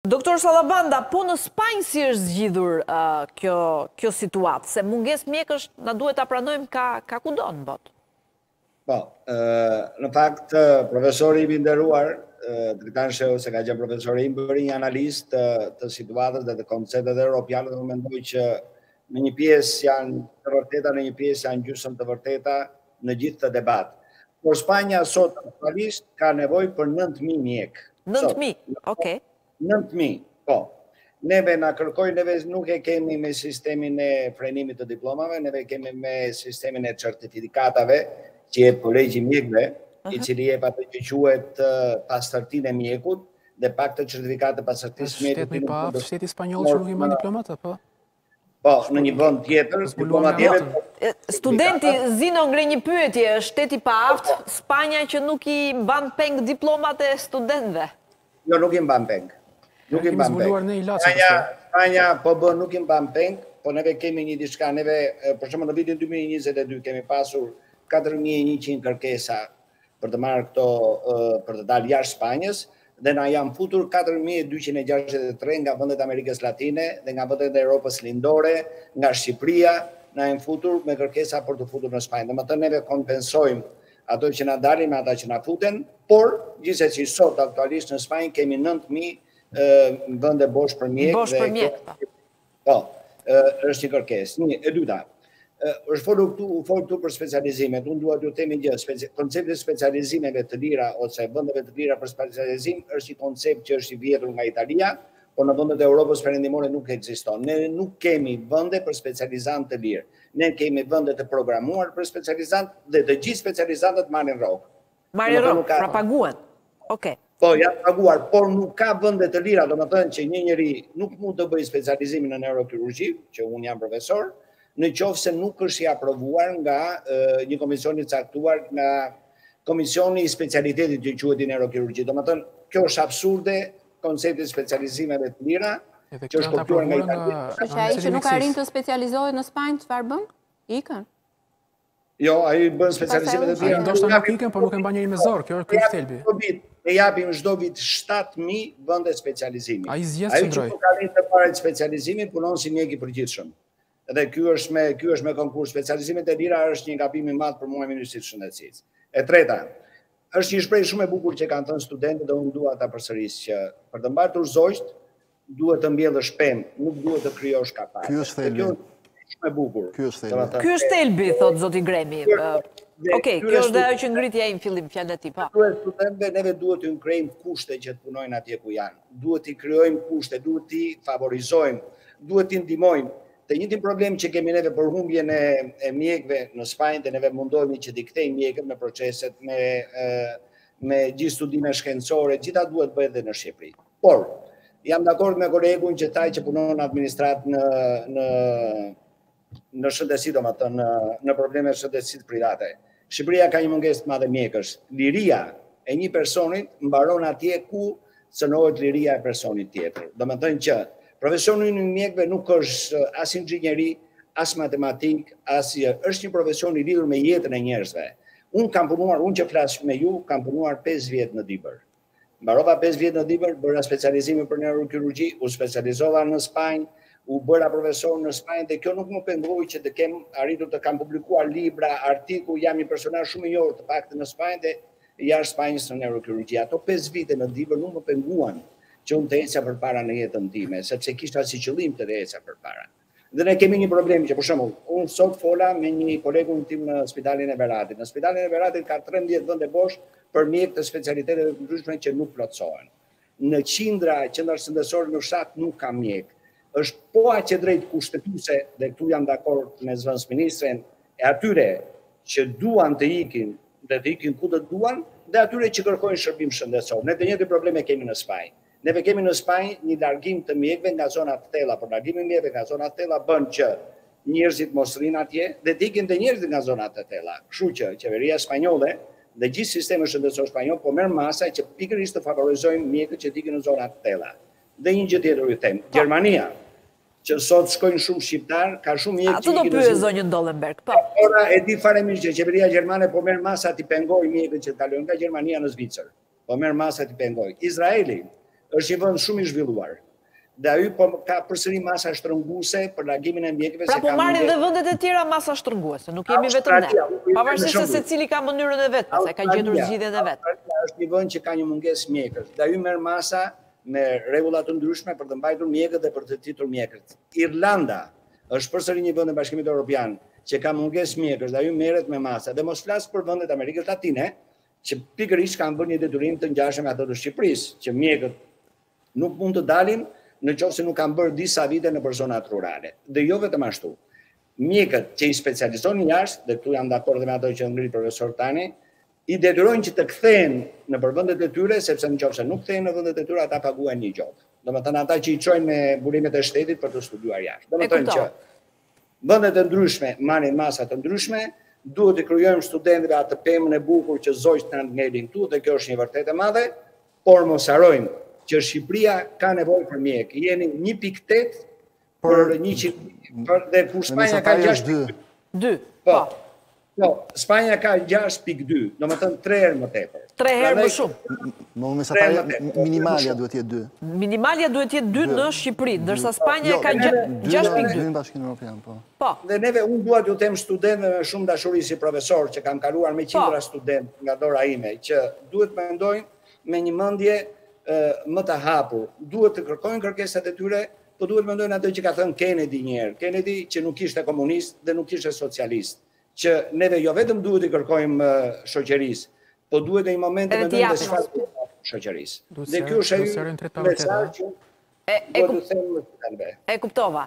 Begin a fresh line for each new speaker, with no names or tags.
Doktor Sallabanda, po në Spanjë si është zgjidhur kjo kjo situatë, se mungesë mjekësh na duhet ta pranojmë ka ka kudo në botë.
Po, në fakt profesori im i nderuar Dritan Shehu se ka qenë profesori im bëri një analizë të, të situatës dhe të koncepteve europiane dhe mendoj që në një pjesë janë të vërteta, në një pjesë janë gjysmë të vërteta, në gjithë këtë debat. Por Spanja sot aktualisht ka nevojë për nëntë mijë mjekë.
Nëntë mijë, oke.
Nëntë mijë, po. Neve na kërkojnë, neve nuk e kemi me sistemin e frenimit të diplomave, neve kemi me sistemin e certifikatave që jep kolegji i mjekëve, i cili jep atë që quhet pastërtinë e mjekut dhe pak të certifikatë të pastërtisë së
mjekut. Është shteti i parë, shteti spanjoll që nuk i mban diplomat apo?
Po, në një vend tjetër, diplomat tjetër.
Studenti Zino ngre një pyetje, është shteti i paaftë, Spanja që nuk i mban peng diplomat e studentëve.
Jo, nuk i mban peng. Nuk i mban peng. Spanja, Spanja po bën nuk i mban peng, po neve kemi një diçka, neve për shembull në vitin 2022 kemi pasur 4100 kërkesa për të marrë këto për të dalë jashtë Spanjës dhe na janë futur 4263 nga vendet e Amerikës Latine dhe nga vendet e Europës Lindore, nga Shqipëria, na janë futur me kërkesa për t'u futur në Spanjë. Domethënë neve kompensojmë ato që na dalin me ata që na futen, por gjithsesi sot aktualisht në Spanjë kemi 9000 vende bosh për mjekë.
Bosh për mjekë.
Po. Po, është një kërkesë. Një, e dyta, është folur këtu, u folë këtu për specializimet, unë duhet t'ju them një gjë, koncepti i specializimeve të lira, ose vendeve të lira për specializim, është një koncept që është i vjedhur nga Italia, por në vendet e Europës perëndimore nuk ekziston. Ne nuk kemi vende për specializantë të lirë. Ne kemi vende të programuar për specializantë dhe të gjithë specializantët marrin rrogë.
Marrin rrogë, pra paguhen. Okej.
Po, janë paguar, por nuk ka vende të lira, domethënë që një njeri nuk mund të bëjë specializimin në neurokirurgji, që unë jam profesor, në qoftë se nuk është i aprovuar nga një komision i caktuar nga komisioni i specialitetit që quhet i neurokirurgji. Domethënë, kjo është absurde koncepti i specializimeve të lira, që është kopjuar nga Italia.
Edhe ai që nuk arrin të specializohet në Spanjë, çfarë bën? Ikën.
Jo, ai i bën specializime të
tjera. Do të thotë ikën, por nuk e mban njeri me zor, kjo është ky thelbi.
Çdo vit, ne japim çdo vit 7000 vende specializimi.
Ai zgjedh të
ndërrojë. Ai që ka vit të parë specializimi punon si mjek i përgjithshëm. Dhe ky është me ky është me konkurs specializimet e lira është një gabim i madh për mua i Ministrisë së Shëndetësisë. E treta, është një shprehje shumë e bukur që kanë thënë studentët dhe unë dua ta përsëris që për të mbajtur zogjt Duhet të mbjellësh pemë, nuk duhet të krijosh kapare.
Ky është thelbi.
Kjo është shumë e bukur.
Ky është thelbi.
Ky është thelbi, thotë zoti Gremi. Ok, kjo është dhe ajo që ngriti ai në fillim fjalën e tij,
po. Këtyre studentëve neve duhet t'u krijojmë kushte që të punojnë atje ku janë. Duhet të krijojmë kushte, duhet t'i favorizojmë, duhet t'i ndihmojmë. Të njëjtin problem që kemi neve për humbjen e, e mjekëve në Spanjë, dhe neve mundohemi që t'i kthejmë mjekët në proceset, me me gjithë studime shkencore, gjitha duhet bëhet edhe në Shqipëri. Por, jam dakord me kolegun që tha që punon në administratë në, në, në shëndetësi, domethënë, në probleme shëndetësie private. Shqipëria ka një mungesë të madhe mjekësh. Liria e një personit mbaron atje ku cënohet liria e personit tjetër. Domethënë që profesioni i mjekëve nuk është uh, as inxhinjeri, as matematik, as uh, është një profesion i lidhur me jetën e njerëzve. Unë kam punuar, unë që flas me ju, kam punuar 5 vjet në Dibër. Mbarova pesë vjet në Dibër, bëra specializimin për neurokirurgji, u specializova në Spanjë, u bëra profesor në Spanjë dhe kjo nuk më pengoi që të kem arritur të kam publikuar libra, artikuj, jam një personazh shumë i njohur të paktën në Spanjë dhe jashtë Spanjës në neurokirurgji. Ato pesë vite në Dibër nuk më penguan që unë të eca përpara në jetën time, sepse kisha si qëllim të eca përpara. Dhe ne kemi një problem që për shembull, unë sot fola me një kolegun tim në spitalin e Beratit. Në spitalin e Beratit ka 13 vende bosh për mjekë të specialiteteve të ndryshme që nuk plotësohen. Në qindra qendra shëndetësore në fshat nuk ka mjek. Është po aq e drejtë kushtetuese dhe këtu jam dakord me zëvendësministrin e atyre që duan të ikin dhe të ikin ku të duan dhe atyre që kërkojnë shërbim shëndetësor. Ne të njëjtin problem e kemi në Spanjë. Neve kemi në Spanjë një largim të mjekëve nga zona të thella, por largimi i mjekëve nga zona të thella bën që njerëzit mos rrinë atje dhe të ikin dhe njerëzit nga zonat e thella. Kështu që qeveria spanjolle dhe gjithë sistemi shëndetësor spanjoll po merr masa që pikërisht të favorizojnë mjekët që të ikin në zona të thella. Dhe një gjë tjetër ju them, po. Gjermania që sot shkojnë shumë shqiptarë, ka shumë mjekë
që ikin në zona. Atë do pyes zonjën Dollenberg, po.
Ora e di fare mirë që qeveria gjermane po merr masa t'i pengojë mjekët që kalojnë nga Gjermania në Zvicër. po merr masa t'i pengojë. Izraeli është një vend shumë i zhvilluar dhe ai po ka përsëri masa shtrënguese për largimin e mjekëve
pra, se po marrin dhe vendet e tjera masa shtrënguese, nuk jemi vetëm ne. Pavarësisht se secili ka mënyrën e vet, pastaj ka gjetur zgjidhjen e vet.
Është një vend që ka një mungesë mjekësh dhe ai merr masa me rregulla të ndryshme për të mbajtur mjekët dhe për të thithur mjekët. Irlanda është përsëri një vend e Bashkimit Evropian që ka mungesë mjekësh dhe ai merret me masa dhe mos flas për vendet e Amerikës Latine, që pikërisht kanë bërë një detyrim të ngjashëm me atë të Shqipërisë, që mjekët nuk mund të dalin në qoftë se nuk kanë bërë disa vite nëpër zonat rurale. Dhe jo vetëm ashtu. Mjekët që i specializon jashtë, dhe këtu jam dakord dhe me ato që ngriti profesor Tani, i detyrojnë që të kthehen nëpër vendet e tyre, sepse në qoftë se nuk kthehen në vendet e tyre, ata paguajnë një gjobë. Domethënë ata që i çojnë me burimet e shtetit për të studiuar jashtë. Domethënë që Vendet e ndryshme marrin masa të ndryshme, duhet t'u krijojmë studentëve atë pemën e bukur që zogjtë na ngelin këtu dhe kjo është një e vërtetë e madhe, por mos harrojmë që Shqipëria ka nevojë për mjekë. Jemi 1.8 për 100 mijë dhe kur Spanja ka 6.2. Po. Jo, Spanja ka 6.2, domethënë 3 herë më tepër.
3 herë më shumë.
Më me sa ta minimalja duhet jetë 2.
Minimalja duhet jetë 2 në Shqipëri, ndërsa Spanja jo, ka 6.2.
Po.
po.
Dhe neve unë dua t'ju them studentëve me shumë dashuri si profesor që kam kaluar me po. qindra studentë nga dora ime, që duhet mendojnë me një mendje më të hapur. Duhet të kërkojnë kërkesat e tyre, Po duhet të mendojnë atë që ka thënë Kennedy një herë, Kennedy që nuk ishte komunist dhe nuk ishte socialist, që neve jo vetëm duhet t'i kërkojmë shoqërisë, po duhet në një moment të mendojmë se çfarë do të shoqërisë. Dhe ky është ai mesazh që do të them në këtë
E kuptova.